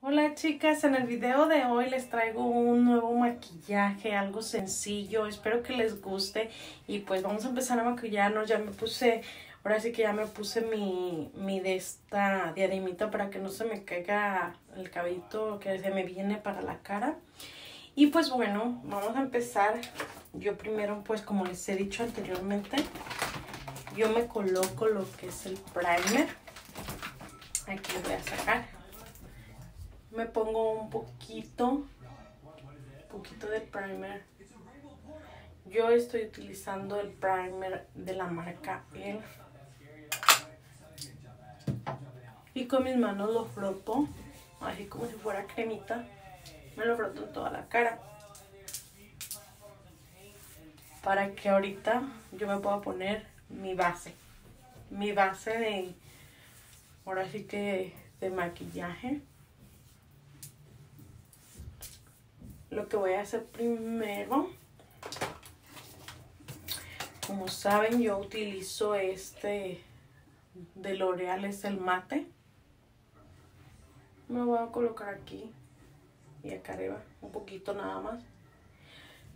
Hola chicas, en el video de hoy les traigo un nuevo maquillaje, algo sencillo, espero que les guste. Y pues vamos a empezar a maquillarnos, ya me puse, ahora sí que ya me puse mi, mi de esta diadimita para que no se me caiga el cabellito que se me viene para la cara. Y pues bueno, vamos a empezar, yo primero pues como les he dicho anteriormente, yo me coloco lo que es el primer, aquí lo voy a sacar me pongo un poquito, poquito de primer. Yo estoy utilizando el primer de la marca ELF. Y con mis manos lo froto, así como si fuera cremita. Me lo froto en toda la cara. Para que ahorita yo me pueda poner mi base. Mi base de, ahora sí que de maquillaje. Lo que voy a hacer primero. Como saben yo utilizo este de L'Oreal es el mate. Me voy a colocar aquí y acá arriba un poquito nada más.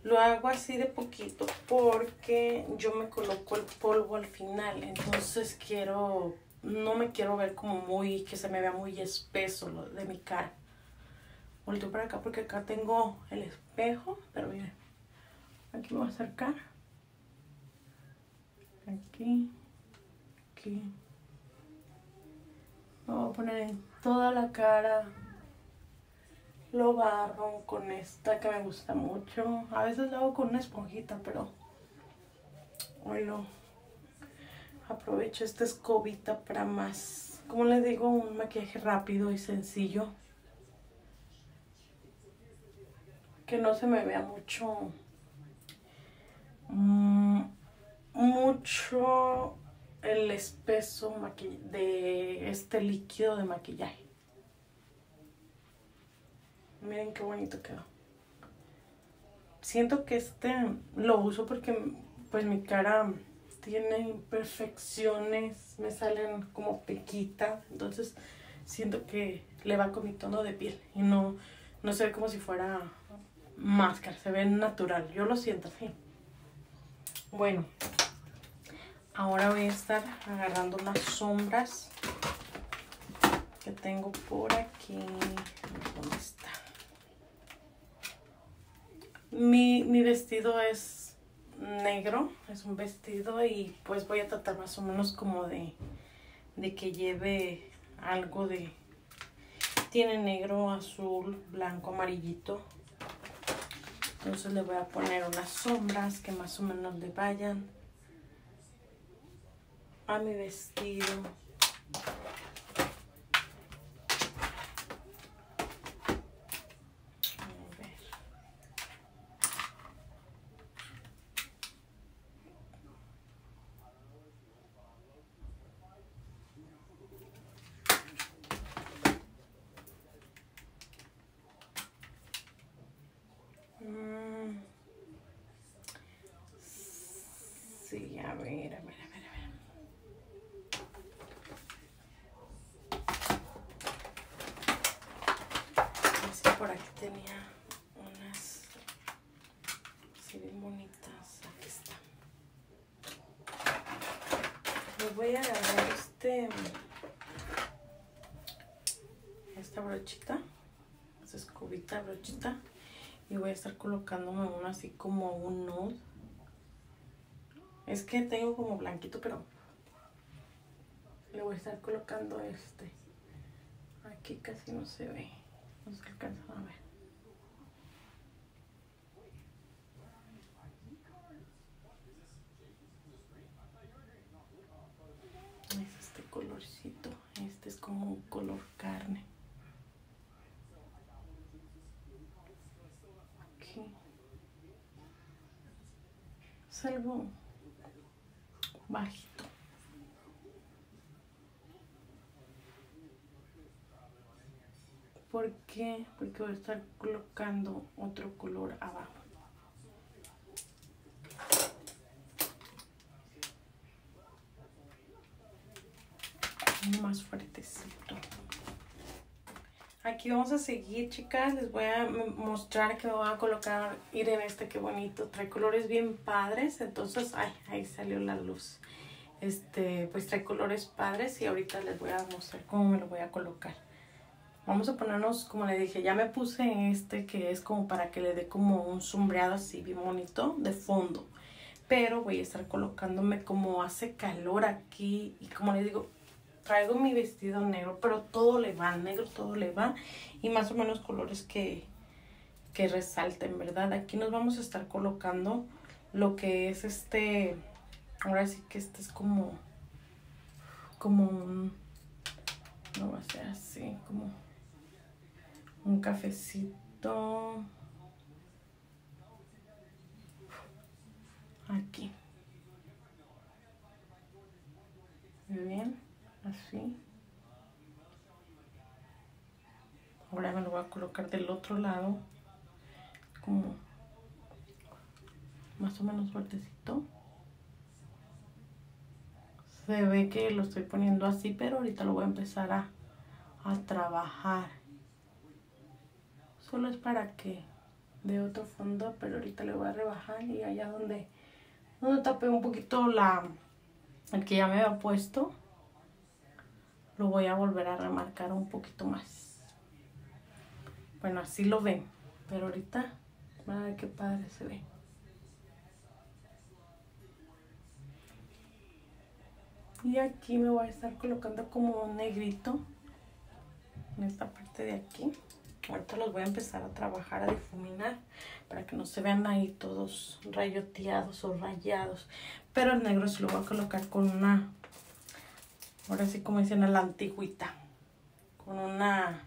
Lo hago así de poquito porque yo me coloco el polvo al final entonces quiero no me quiero ver como muy que se me vea muy espeso de mi cara volteo para acá porque acá tengo el espejo, pero miren, aquí me voy a acercar, aquí, aquí, me voy a poner en toda la cara, lo barro con esta que me gusta mucho, a veces lo hago con una esponjita, pero hoy lo aprovecho esta escobita para más, como les digo, un maquillaje rápido y sencillo. Que no se me vea mucho, mm, mucho el espeso de este líquido de maquillaje. Miren qué bonito quedó. Siento que este lo uso porque pues mi cara tiene imperfecciones, me salen como pequita, entonces siento que le va con mi tono de piel y no, no se ve como si fuera máscara, se ve natural, yo lo siento así. Bueno, ahora voy a estar agarrando unas sombras que tengo por aquí. ¿Dónde está? Mi, mi vestido es negro, es un vestido y pues voy a tratar más o menos como de, de que lleve algo de... Tiene negro, azul, blanco, amarillito entonces le voy a poner unas sombras que más o menos le vayan a mi vestido por aquí tenía unas así bien bonitas. Aquí está. Me voy a agarrar este esta brochita, esta escobita brochita y voy a estar colocándome uno así como un nude. Es que tengo como blanquito, pero le voy a estar colocando este. Aquí casi no se ve. No se alcanza a ver. Es este colorcito. Este es como un color carne. Aquí. Es algo bajito. ¿Por qué? Porque voy a estar colocando otro color abajo. Más fuertecito. Aquí vamos a seguir, chicas. Les voy a mostrar que me voy a colocar. Miren este, qué bonito. Trae colores bien padres. Entonces, ay, ahí salió la luz. Este, pues trae colores padres y ahorita les voy a mostrar cómo me lo voy a colocar. Vamos a ponernos, como le dije, ya me puse este que es como para que le dé como un sombreado así bien bonito de fondo. Pero voy a estar colocándome como hace calor aquí y como les digo, traigo mi vestido negro, pero todo le va, negro todo le va y más o menos colores que, que resalten, ¿verdad? Aquí nos vamos a estar colocando lo que es este, ahora sí que este es como, como un, no va a ser así, como un cafecito aquí. Muy bien, así. Ahora me lo voy a colocar del otro lado, como más o menos fuertecito. Se ve que lo estoy poniendo así, pero ahorita lo voy a empezar a, a trabajar. Solo es para que de otro fondo, pero ahorita le voy a rebajar y allá donde, donde tapé un poquito la, el que ya me había puesto, lo voy a volver a remarcar un poquito más. Bueno, así lo ven, pero ahorita, van qué padre se ve. Y aquí me voy a estar colocando como un negrito en esta parte de aquí. Ahorita los voy a empezar a trabajar, a difuminar, para que no se vean ahí todos rayoteados o rayados. Pero el negro se lo voy a colocar con una, ahora sí como dicen, a la antigüita. Con una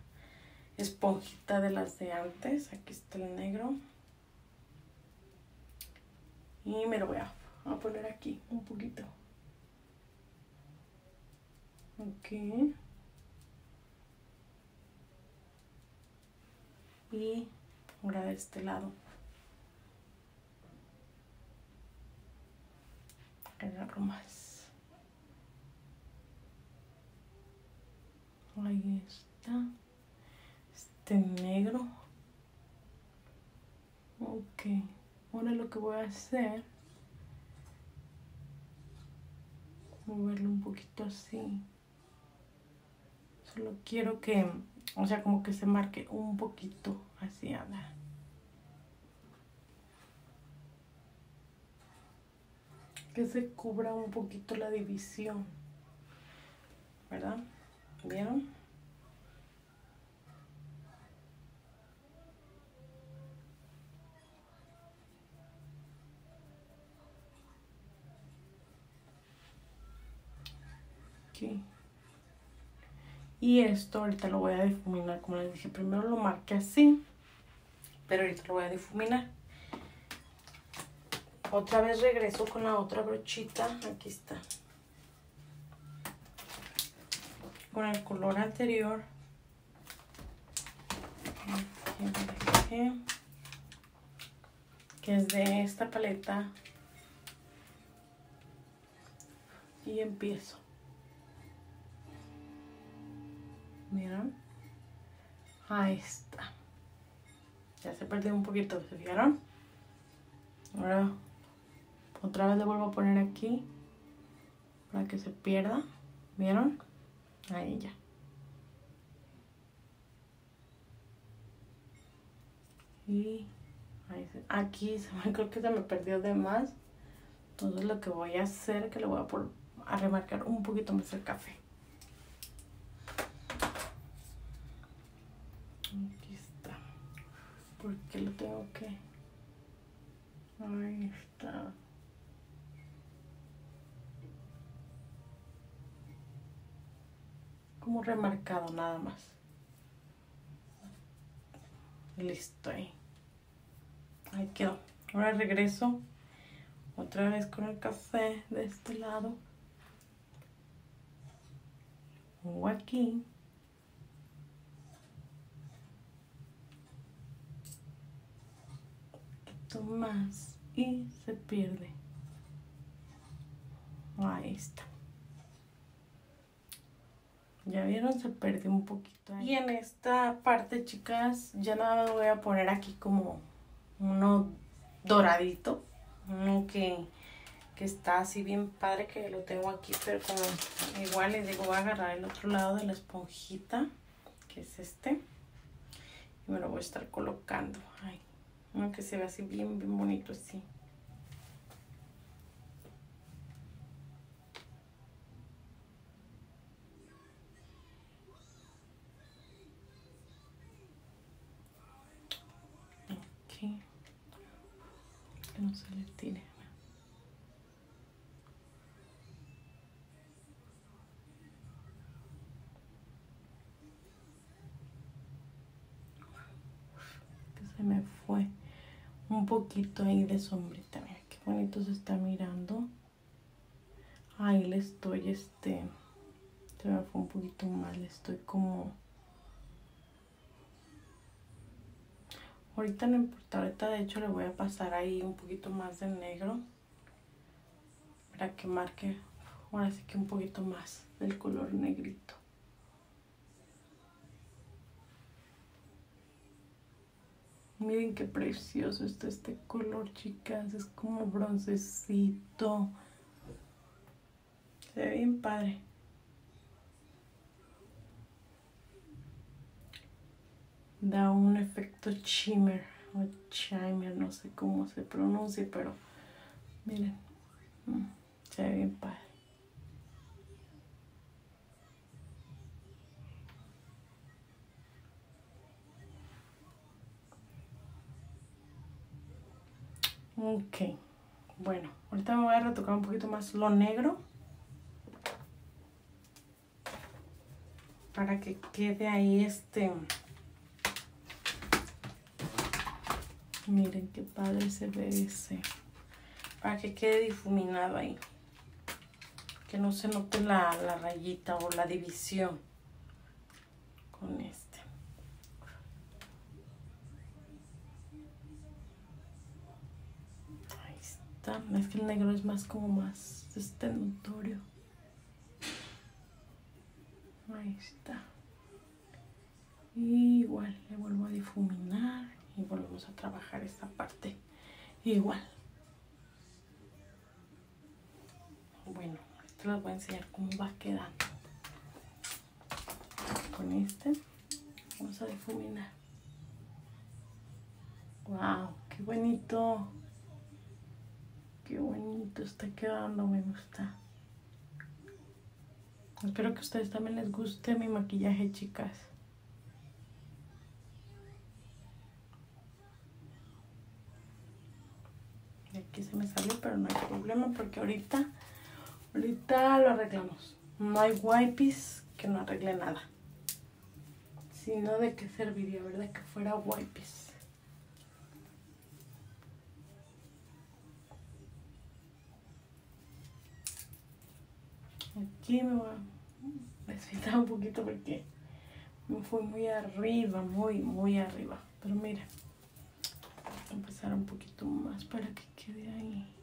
esponjita de las de antes. Aquí está el negro. Y me lo voy a, a poner aquí un poquito. Ok. y ahora de este lado agarro más ahí está este negro ok ahora lo que voy a hacer moverlo un poquito así solo quiero que o sea, como que se marque un poquito así, anda. Que se cubra un poquito la división. ¿Verdad? ¿Vieron? Aquí. Y esto ahorita lo voy a difuminar, como les dije, primero lo marqué así, pero ahorita lo voy a difuminar. Otra vez regreso con la otra brochita, aquí está. Con el color anterior. Que es de esta paleta. Y empiezo. Miren. Ahí está. Ya se perdió un poquito, ¿se fijaron? Ahora otra vez le vuelvo a poner aquí para que se pierda. ¿Vieron? Ahí ya. Y ahí aquí creo que se me perdió de más. Entonces lo que voy a hacer es que le voy a, a remarcar un poquito más el café. Aquí está. Porque lo tengo que... Ahí está. Como remarcado nada más. Listo ahí. Ahí quedó. Ahora regreso otra vez con el café de este lado. O aquí. más y se pierde. Ahí está. Ya vieron, se perdió un poquito. Y en esta parte, chicas, ya nada más voy a poner aquí como uno doradito. Uno que, que está así bien padre, que lo tengo aquí, pero como igual les digo, voy a agarrar el otro lado de la esponjita, que es este. Y me lo voy a estar colocando. Ay, uno que se ve así bien, bien bonito así. Que no se le tire. Que se me fue un poquito ahí de sombrita. Mira qué bonito se está mirando. Ahí le estoy, este, se me fue un poquito mal. Estoy como Ahorita no importa, ahorita de hecho le voy a pasar ahí un poquito más de negro para que marque ahora sí que un poquito más del color negrito. Miren qué precioso está este color, chicas. Es como broncecito. Se ve bien padre. Da un efecto shimmer o shimmer, no sé cómo se pronuncia, pero miren, mm, se ve bien padre. Ok, bueno, ahorita me voy a retocar un poquito más lo negro para que quede ahí este Miren qué padre se ve ese. Para que quede difuminado ahí. Que no se note la, rayita o la división con este. Ahí está. Es que el negro es más como más este notorio. Ahí está. igual le vuelvo a difuminar a trabajar esta parte igual. Bueno esto les voy a enseñar cómo va quedando. Con este vamos a difuminar. Wow qué bonito. Qué bonito está quedando me gusta. Espero que a ustedes también les guste mi maquillaje chicas se me salió, pero no hay problema porque ahorita, ahorita lo arreglamos. No hay wipes que no arregle nada. Si no, ¿de qué serviría, verdad? Que fuera wipes. Aquí me voy a desfitar un poquito porque me fui muy arriba, muy, muy arriba. Pero mira empezar un poquito más para que quede ahí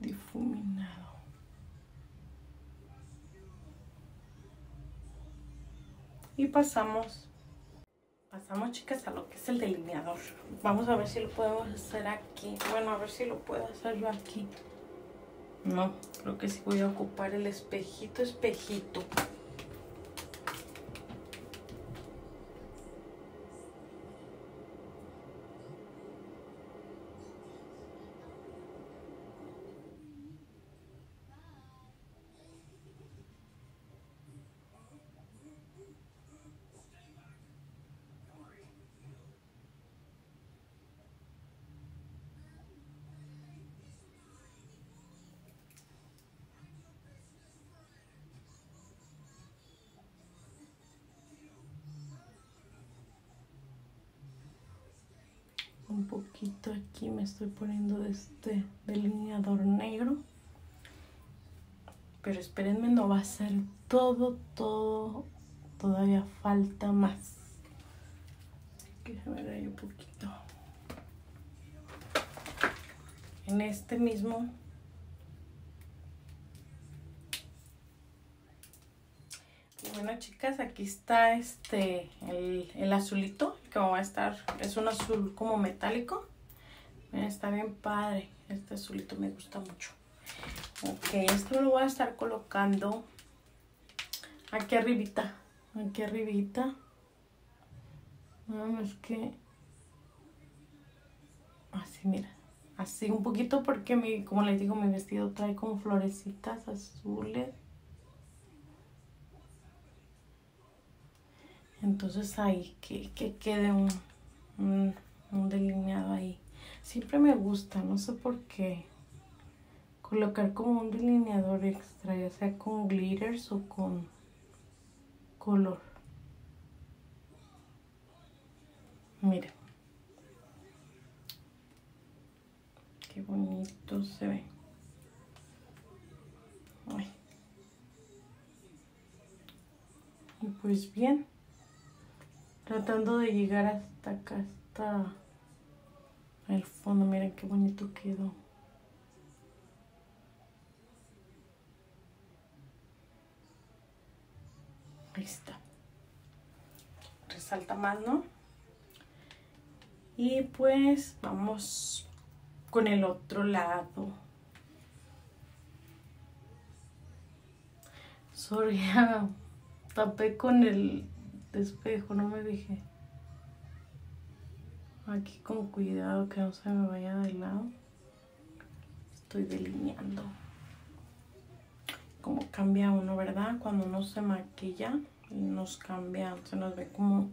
difuminado. Y pasamos, pasamos chicas a lo que es el delineador. Vamos a ver si lo podemos hacer aquí. Bueno, a ver si lo puedo hacerlo aquí. No, creo que sí voy a ocupar el espejito, espejito. Un poquito aquí me estoy poniendo de este delineador negro. Pero espérenme no va a ser todo todo todavía falta más. Que ver ahí un poquito. En este mismo. Bueno, chicas, aquí está este, el, el azulito, que va a estar, es un azul como metálico. Está bien padre, este azulito me gusta mucho. Ok, esto lo voy a estar colocando aquí arribita, aquí arribita. No, es que, así mira, así un poquito porque mi, como les digo, mi vestido trae como florecitas azules. Entonces ahí que, que quede un, un, un, delineado ahí. Siempre me gusta, no sé por qué. Colocar como un delineador extra, ya sea con glitters o con color. Miren. Qué bonito se ve. Y pues bien tratando de llegar hasta acá, hasta el fondo. Miren qué bonito quedó. Ahí está. Resalta más, ¿no? Y pues vamos con el otro lado. Sorry, tapé con el despejo, no me dije. Aquí con cuidado que no se me vaya de lado. Estoy delineando. Como cambia uno, ¿verdad? Cuando uno se maquilla nos cambia, se nos ve como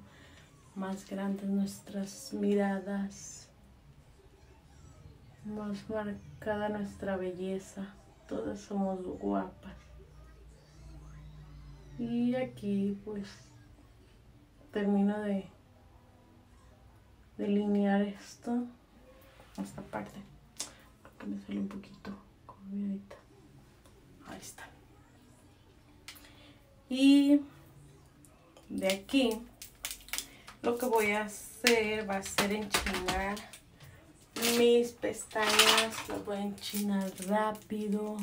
más grandes nuestras miradas. Más marcada nuestra belleza. Todas somos guapas. Y aquí pues termino de delinear esto, esta parte, que me sale un poquito curvidita. Ahí está. Y de aquí lo que voy a hacer va a ser enchinar mis pestañas. Las voy a enchinar rápido.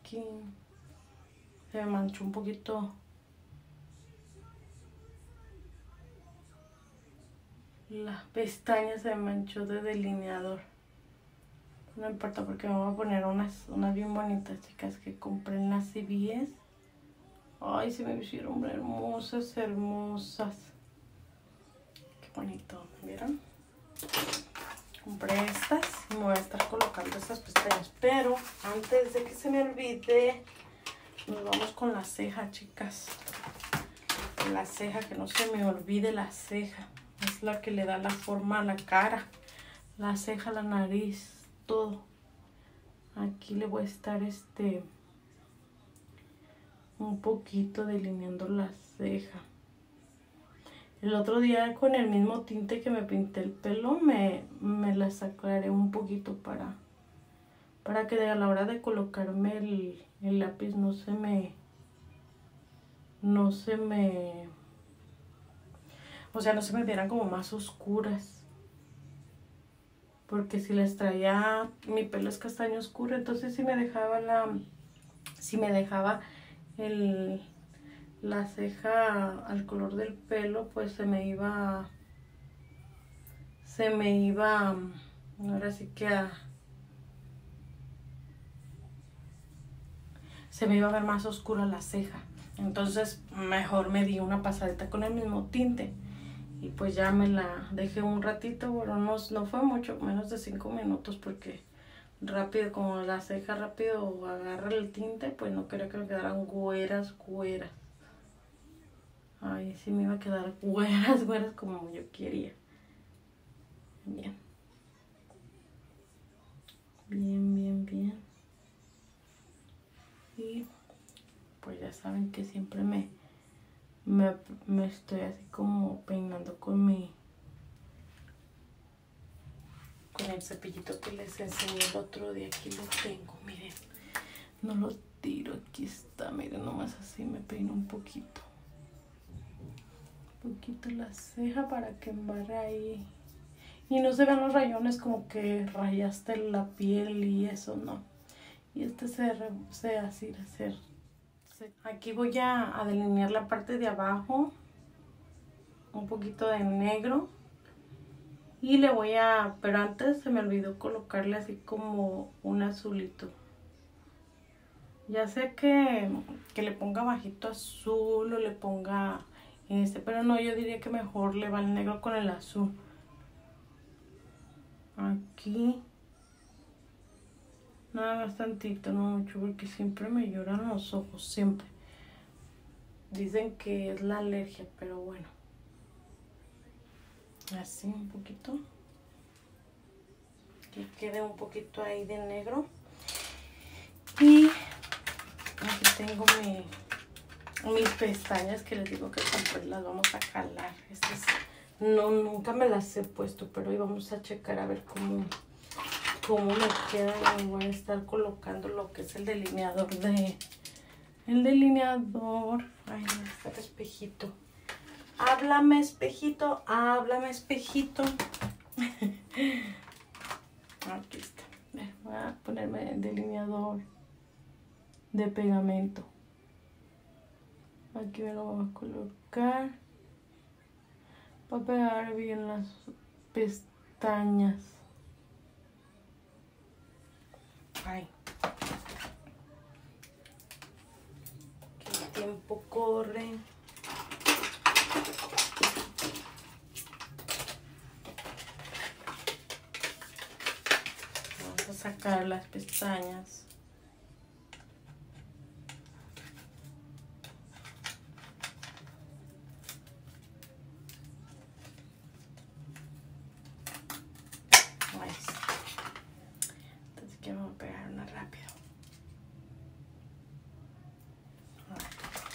Aquí se me manchó un poquito la pestaña se manchó de delineador. No importa porque me voy a poner unas, unas bien bonitas, chicas, que compré en las CBS. Ay, se me hicieron hermosas, hermosas. Qué bonito, ¿vieron? Compré estas y me voy a estar colocando estas pestañas. Pero antes de que se me olvide, nos vamos con la ceja, chicas. La ceja, que no se me olvide la ceja es la que le da la forma a la cara, la ceja, la nariz, todo. Aquí le voy a estar este un poquito delineando la ceja. El otro día con el mismo tinte que me pinté el pelo me, me la sacaré un poquito para, para que a la hora de colocarme el, el lápiz no se me no se me o sea, no se me vieran como más oscuras. Porque si les traía, mi pelo es castaño oscuro, entonces si me dejaba la, si me dejaba el, la ceja al color del pelo, pues se me iba, se me iba, ahora sí que a, se me iba a ver más oscura la ceja. Entonces mejor me di una pasadita con el mismo tinte y pues ya me la dejé un ratito, bueno, no, no fue mucho, menos de cinco minutos porque rápido, como la ceja rápido agarra el tinte, pues no quería que me quedaran güeras, güeras. Ay, sí me iba a quedar güeras, güeras como yo quería. Bien. Bien, bien, bien. Y pues ya saben que siempre me me, me estoy así como peinando con mi con el cepillito que les enseñé el otro día aquí lo tengo miren. No lo tiro aquí está miren nomás así me peino un poquito. Un poquito la ceja para que embarre ahí. Y no se vean los rayones como que rayaste la piel y eso no. Y este se, se así hacer Aquí voy a, delinear la parte de abajo. Un poquito de negro. Y le voy a... Pero antes se me olvidó colocarle así como un azulito. Ya sé que, que le ponga bajito azul o le ponga este, pero no, yo diría que mejor le va el negro con el azul. Aquí. Nada más tantito, no mucho, porque siempre me lloran los ojos, siempre. Dicen que es la alergia, pero bueno. Así un poquito. Que quede un poquito ahí de negro. Y aquí tengo mi mis pestañas que les digo que compré, las vamos a calar. Estas no, nunca me las he puesto, pero hoy vamos a checar a ver cómo, cómo me quedan. Voy a estar colocando lo que es el delineador de... El delineador... Ay, está el espejito. Háblame, espejito, háblame, espejito. Aquí está. Voy a ponerme el delineador de pegamento. Aquí me lo vamos a colocar para pegar bien las pestañas. Ay. El tiempo corre. Vamos a sacar las pestañas.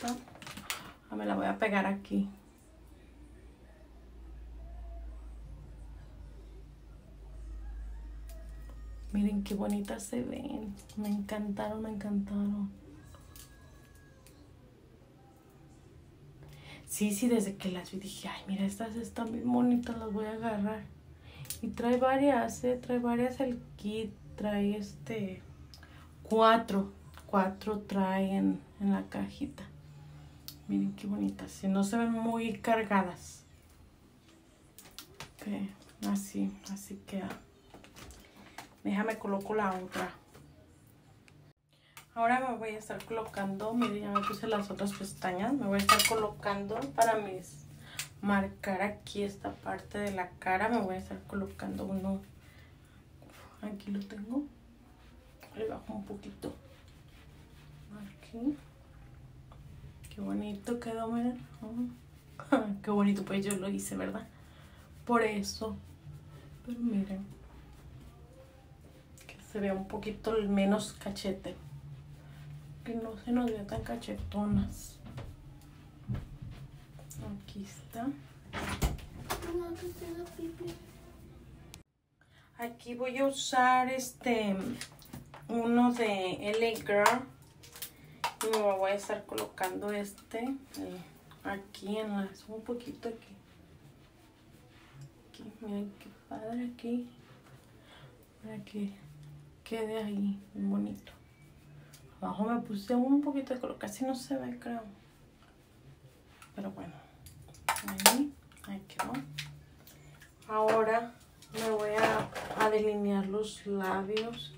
Ah, me la voy a pegar aquí. Miren qué bonitas se ven. Me encantaron, me encantaron. Sí, sí, desde que las vi dije, ay, mira, estas están bien bonitas, las voy a agarrar. Y trae varias, ¿eh? Trae varias el kit. Trae este... Cuatro. Cuatro trae en la cajita. Miren qué bonitas. Si no se ven muy cargadas. así, así queda. Déjame coloco la otra. Ahora me voy a estar colocando, miren, ya me puse las otras pestañas. Me voy a estar colocando para mis marcar aquí esta parte de la cara. Me voy a estar colocando uno. Aquí lo tengo. Le bajo un poquito. Aquí. Qué bonito quedó, miren. Qué bonito, pues yo lo hice, ¿verdad? Por eso. Pero miren. Se vea un poquito menos cachete. Que no se nos vea tan cachetonas. Aquí está. Aquí voy a usar este uno de LA Girl me voy a estar colocando este eh, aquí en las un poquito aquí aquí miren qué padre aquí que quede ahí bonito. Abajo me puse un poquito de color casi no se ve creo. Pero bueno ahí ahí quedó. Ahora me voy a delinear los labios.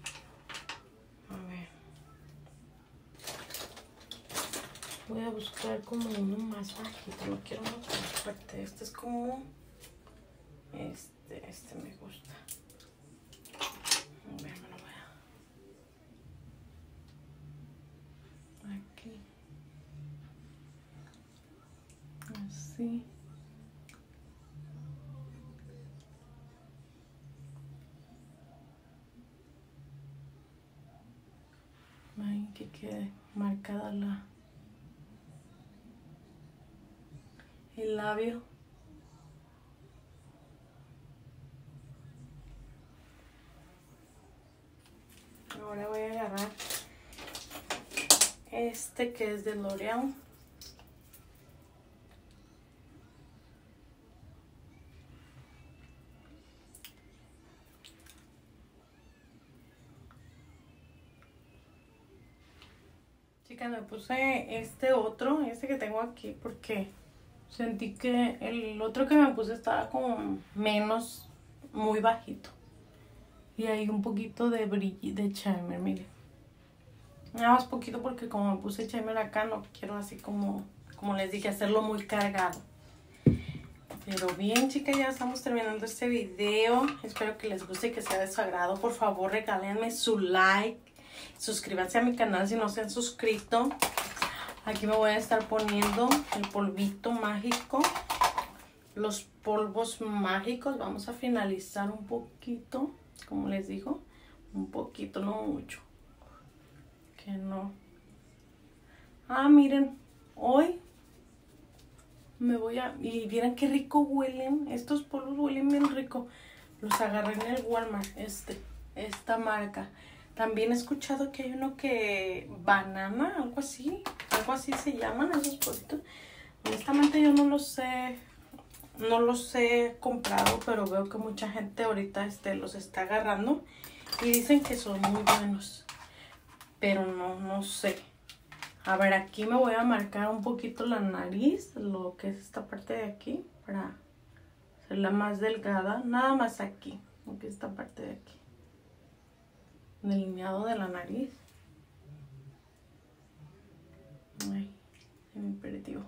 Voy a buscar como uno más bajito, no quiero uno tan fuerte. Este es como... Este, este me gusta. A ver, me lo voy a... Aquí. Así. Ahí que quede marcada la el labio. Ahora voy a agarrar este que es de L'Oreal. chicas, me puse este otro, este que tengo aquí, porque sentí que el otro que me puse estaba como menos, muy bajito. Y hay un poquito de brillo de chimer, miren. Nada más poquito porque como me puse chimer acá, no quiero así como, como les dije, hacerlo muy cargado. Pero bien, chicas, ya estamos terminando este video. Espero que les guste y que sea de su agrado. Por favor, regálenme su like. Suscríbanse a mi canal si no se han suscrito. Aquí me voy a estar poniendo el polvito mágico. Los polvos mágicos. Vamos a finalizar un poquito. Como les digo. Un poquito, no mucho. Que no. Ah, miren. Hoy me voy a... Y vieran qué rico huelen. Estos polvos huelen bien rico. Los agarré en el Walmart. Este. Esta marca. También he escuchado que hay uno que... Banana, algo así. Algo así se llaman esos polvitos. Honestamente yo no los sé... No los he comprado, pero veo que mucha gente ahorita este, los está agarrando. Y dicen que son muy buenos. Pero no, no sé. A ver, aquí me voy a marcar un poquito la nariz, lo que es esta parte de aquí, para hacerla más delgada. Nada más aquí, es esta parte de aquí. Delineado de la nariz. Ay, se me perdió.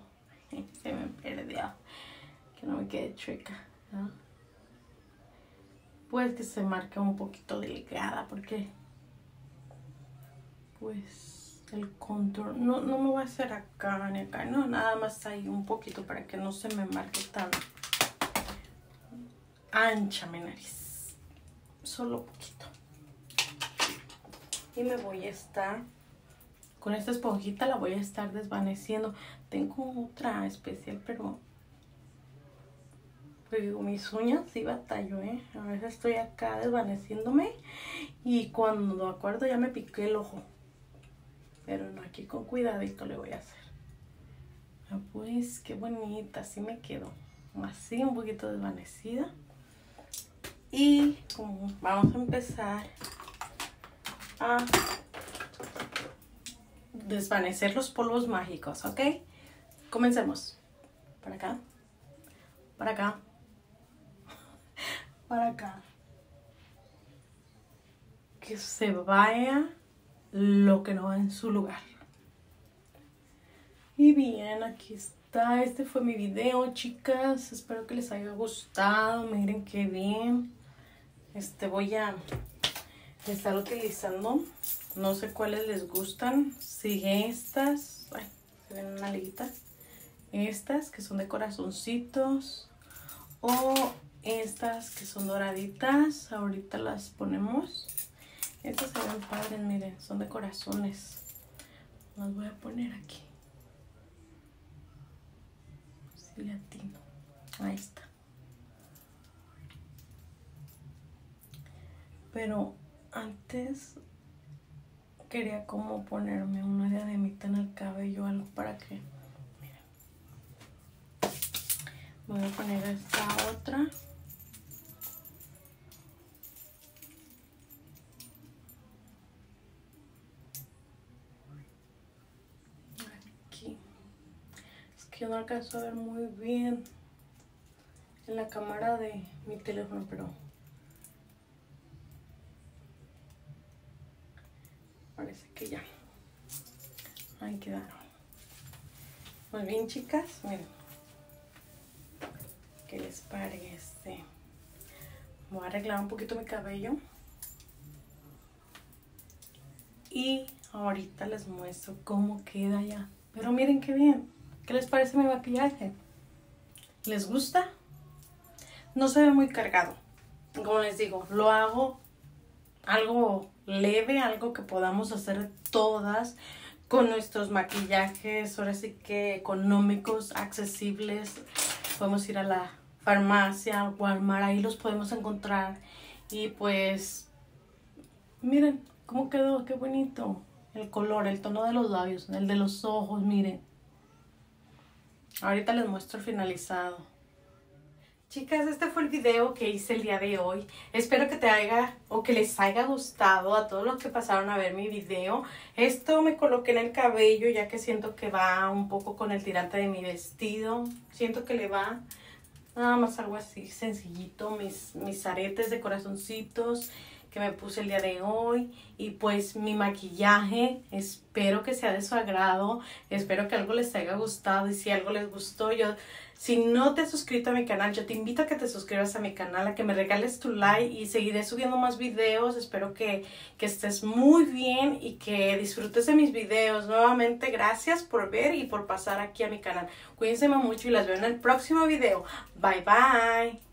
Se me perdió. Que no me quede chueca. ¿no? Pues que se marque un poquito delgada, porque... Pues el contour. No, no me voy a hacer acá ni acá, no, nada más ahí un poquito para que no se me marque tan ancha mi nariz. Solo poquito. Y me voy a estar, con esta esponjita la voy a estar desvaneciendo. Tengo otra especial, pero pues mis uñas sí batallo, ¿eh? A veces estoy acá desvaneciéndome y cuando acuerdo ya me piqué el ojo. Pero no, aquí con cuidadito le voy a hacer. Ah, pues qué bonita, así me quedó. Así un poquito desvanecida. Y vamos a empezar a desvanecer los polvos mágicos, ¿ok? Comencemos. Para acá. Para acá. Para acá. Que se vaya lo que no va en su lugar. Y bien, aquí está. Este fue mi video, chicas. Espero que les haya gustado. Miren qué bien. Este voy a estar utilizando. No sé cuáles les gustan. Sigue estas. Se ven una liguita. Estas que son de corazoncitos. O estas que son doraditas. Ahorita las ponemos. Estas se ven padres, miren, son de corazones. Las voy a poner aquí. Si latino. Ahí está. Pero antes quería como ponerme una diademita en el cabello, algo para que... Miren. Voy a poner esta otra. que no alcanzo a ver muy bien en la cámara de mi teléfono, pero parece que ya. Ahí quedaron. Muy bien, chicas, miren. ¿Qué les parece? Voy a arreglar un poquito mi cabello. Y ahorita les muestro cómo queda ya. Pero miren qué bien. ¿Qué les parece mi maquillaje? ¿Les gusta? No se ve muy cargado. Como les digo, lo hago algo leve, algo que podamos hacer todas con nuestros maquillajes, ahora sí que económicos, accesibles. Podemos ir a la farmacia, al Walmart, ahí los podemos encontrar. Y pues, miren cómo quedó, qué bonito. El color, el tono de los labios, el de los ojos, miren. Ahorita les muestro el finalizado. Chicas, este fue el video que hice el día de hoy. Espero que te haya o que les haya gustado a todos los que pasaron a ver mi video. Esto me coloqué en el cabello ya que siento que va un poco con el tirante de mi vestido. Siento que le va nada más algo así sencillito. Mis, mis aretes de corazoncitos que me puse el día de hoy y pues mi maquillaje espero que sea de su agrado espero que algo les haya gustado y si algo les gustó yo si no te has suscrito a mi canal, yo te invito a que te suscribas a mi canal, a que me regales tu like y seguiré subiendo más videos. Espero que, que estés muy bien y que disfrutes de mis videos. Nuevamente, gracias por ver y por pasar aquí a mi canal. Cuídense mucho y las veo en el próximo video. Bye, bye.